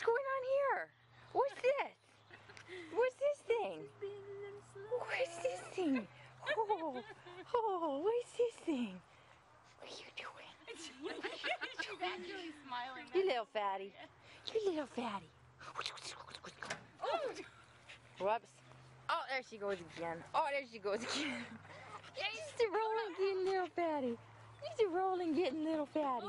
What's going on here? What's this? What's this thing? What's this thing? Oh, oh, what's this thing? What are you doing? She's actually smiling. You little fatty. You little fatty. Whoops. Oh, there she goes again. Oh, there she goes again. She's rolling, getting little fatty. She's rolling, getting little fatty.